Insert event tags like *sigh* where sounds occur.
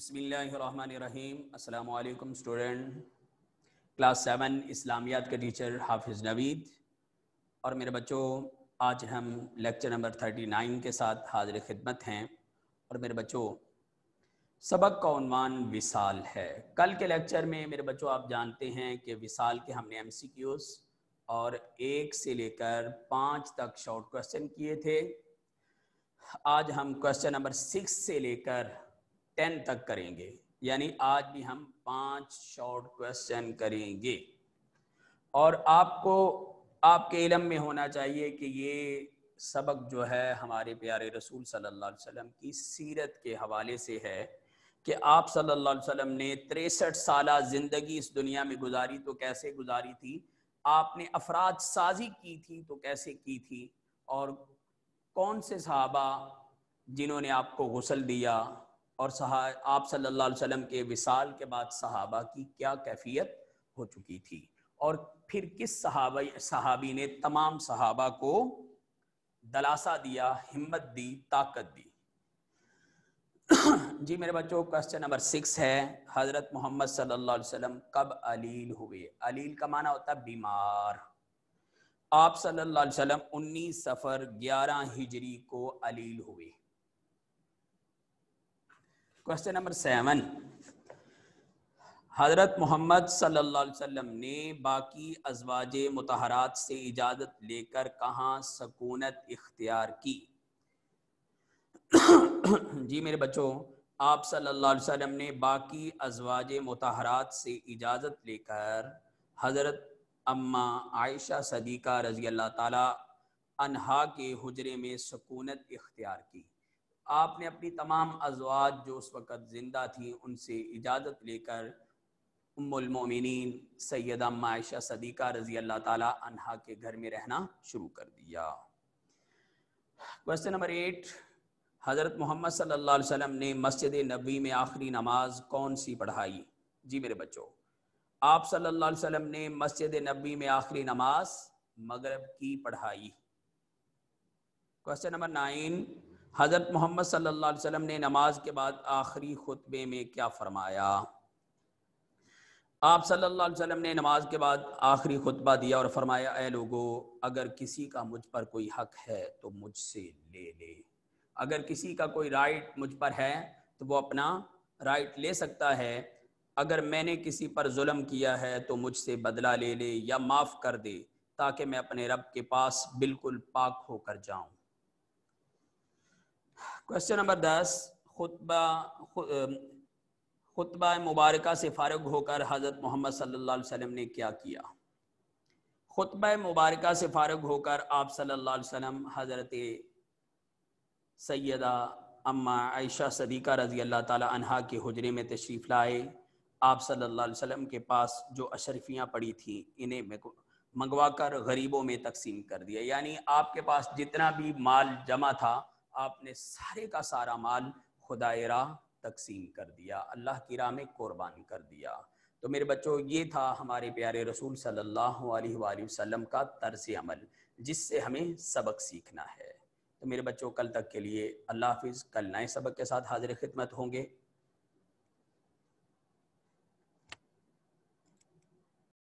بسم اللہ الرحمن الرحیم۔ السلام علیکم اسٹوڈنٹ کلاس سیون اسلامیات کے ٹیچر حافظ نوید۔ اور میرے بچوں، آج ہم لیکچر نمبر تھرٹی نائن کے ساتھ حاضر خدمت ہیں۔ اور میرے بچوں، سبق کا عنوان وصال ہے۔ کل کے لیکچر میں میرے بچوں، آپ جانتے ہیں کہ وصال کے ہم نے ایم سی کیوز اور ایک سے لے کر پانچ تک شارٹ کوشچن کیے تھے۔ آج ہم کوشچن نمبر سکس سے لے کر ٹین تک کریں گے۔ یعنی آج بھی ہم پانچ شارٹ کوشچن کریں گے۔ اور آپ کو، آپ کے علم میں ہونا چاہیے کہ یہ سبق جو ہے ہمارے پیارے رسول صلی اللہ علیہ وسلم کی سیرت کے حوالے سے ہے کہ آپ صلی اللہ علیہ وسلم نے تریسٹھ سالہ زندگی اس دنیا میں گزاری تو کیسے گزاری تھی؟ آپ نے افراد سازی کی تھی تو کیسے کی تھی؟ اور کون سے صحابہ جنہوں نے آپ کو غسل دیا؟ اور آپ صلی اللہ علیہ وسلم کے وصال کے بعد صحابہ کی کیا کیفیت ہو چکی تھی؟ اور پھر کس صحابہ، صحابی نے تمام صحابہ کو دلاسا دیا، ہمت دی، طاقت دی؟ *coughs* جی میرے بچوں کوشچن نمبر سکس ہے، حضرت محمد صلی اللہ علیہ وسلم کب علیل ہوئے؟ علیل کا معنی ہوتا ہے بیمار۔ آپ صلی اللہ علیہ وسلم انیس سفر گیارہ ہجری کو علیل ہوئے۔ کوشچن نمبر سیون حضرت محمد صلی اللہ علیہ وسلم نے باقی ازواج متحرات سے اجازت لے کر کہاں سکونت اختیار کی؟ جی میرے بچوں، آپ صلی اللہ علیہ وسلم نے باقی ازواج متحرات سے اجازت لے کر حضرت اماں عائشہ صدیقہ رضی اللہ تعالی انہا کے حجرے میں سکونت اختیار کی۔ آپ نے اپنی تمام ازواج جو اس وقت زندہ تھیں ان سے اجازت لے کر ام المومنین سیدہ اماں عائشہ صدیقہ رضی اللہ تعالی انہا کے گھر میں رہنا شروع کر دیا۔ کوشچن نمبر ایٹ، حضرت محمد صلی اللہ علیہ وسلم نے مسجد نبی میں آخری نماز کون سی پڑھائی؟ جی میرے بچوں، آپ صلی اللہ علیہ وسلم نے مسجد نبی میں آخری نماز مغرب کی پڑھائی۔ کوشچن نمبر نائن حضرت محمد صلی اللہ علیہ وسلم نے نماز کے بعد آخری خطبے میں کیا فرمایا؟ آپ صلی اللہ علیہ وسلم نے نماز کے بعد آخری خطبہ دیا اور فرمایا، اے لوگو، اگر کسی کا مجھ پر کوئی حق ہے تو مجھ سے لے لے۔ اگر کسی کا کوئی رائٹ مجھ پر ہے تو وہ اپنا رائٹ لے سکتا ہے۔ اگر میں نے کسی پر ظلم کیا ہے تو مجھ سے بدلہ لے لے یا معاف کر دے تاکہ میں اپنے رب کے پاس بالکل پاک ہو کر جاؤں۔ کوشچن نمبر دس، خطبہ خطبہ مبارکہ سے فارغ ہو کر حضرت محمد صلی اللہ علیہ وسلم نے کیا کیا؟ خطبہ مبارکہ سے فارغ ہو کر آپ صلی اللہ علیہ وسلم، حضرت سیدہ اما عائشہ صدیقہ رضی اللہ تعالی عنہا کے حجرے میں تشریف لائے۔ آپ صلی اللہ علیہ وسلم کے پاس جو اشرفیاں پڑی تھیں، انہیں منگوا کر غریبوں میں تقسیم کر دیا۔ یعنی آپ کے پاس جتنا بھی مال جمع تھا آپ نے سارے کا سارا مال خدا راہ تقسیم کر دیا، اللہ کی راہ میں قربان کر دیا۔ تو میرے بچوں، یہ تھا ہمارے پیارے رسول صلی اللہ علیہ وآلہ وسلم کا طرز عمل، جس سے ہمیں سبق سیکھنا ہے۔ تو میرے بچوں، کل تک کے لیے اللہ حافظ، کل نئے سبق کے ساتھ حاضر خدمت ہوں گے۔